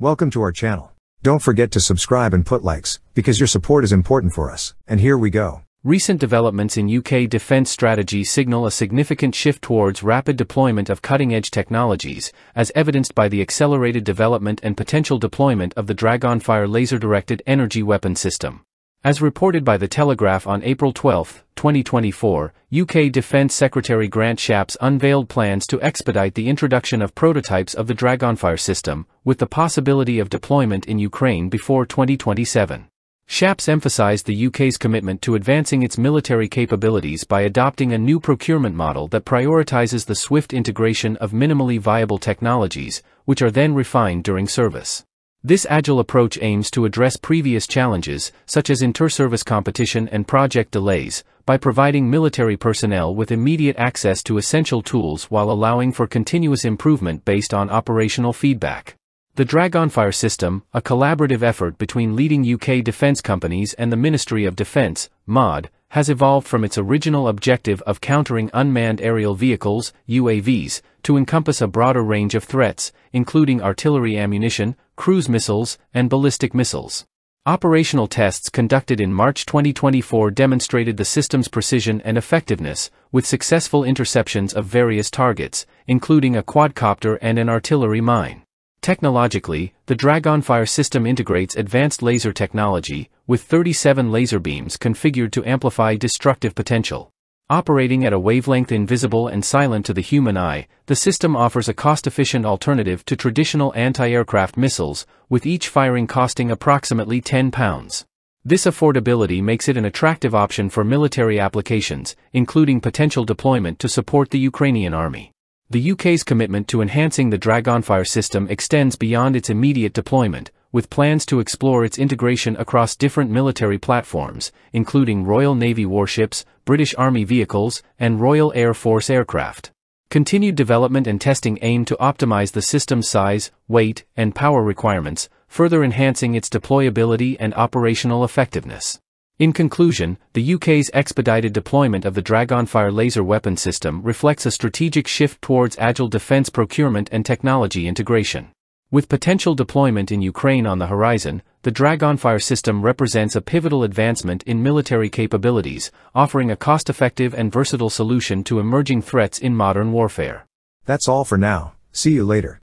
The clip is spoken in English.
Welcome to our channel. Don't forget to subscribe and put likes, because your support is important for us. And here we go. Recent developments in UK defence strategy signal a significant shift towards rapid deployment of cutting-edge technologies, as evidenced by the accelerated development and potential deployment of the Dragonfire laser-directed energy weapon system. As reported by The Telegraph on April 12, 2024, UK Defence Secretary Grant Shapps unveiled plans to expedite the introduction of prototypes of the Dragonfire system, with the possibility of deployment in Ukraine before 2027. Shapps emphasized the UK's commitment to advancing its military capabilities by adopting a new procurement model that prioritizes the swift integration of minimally viable technologies, which are then refined during service. This agile approach aims to address previous challenges, such as inter-service competition and project delays, by providing military personnel with immediate access to essential tools while allowing for continuous improvement based on operational feedback. The Dragonfire system, a collaborative effort between leading UK defence companies and the Ministry of Defence, MOD, has evolved from its original objective of countering unmanned aerial vehicles, UAVs, to encompass a broader range of threats, including artillery ammunition, cruise missiles, and ballistic missiles. Operational tests conducted in March 2024 demonstrated the system's precision and effectiveness, with successful interceptions of various targets, including a quadcopter and an artillery mine. Technologically, the Dragonfire system integrates advanced laser technology, with 37 laser beams configured to amplify destructive potential. Operating at a wavelength invisible and silent to the human eye, the system offers a cost-efficient alternative to traditional anti-aircraft missiles, with each firing costing approximately 10 pounds. This affordability makes it an attractive option for military applications, including potential deployment to support the Ukrainian army. The UK's commitment to enhancing the Dragonfire system extends beyond its immediate deployment, with plans to explore its integration across different military platforms, including Royal Navy warships, British Army vehicles, and Royal Air Force aircraft. Continued development and testing aim to optimize the system's size, weight, and power requirements, further enhancing its deployability and operational effectiveness. In conclusion, the UK's expedited deployment of the Dragonfire laser weapon system reflects a strategic shift towards agile defense procurement and technology integration. With potential deployment in Ukraine on the horizon, the Dragonfire system represents a pivotal advancement in military capabilities, offering a cost-effective and versatile solution to emerging threats in modern warfare. That's all for now. See you later.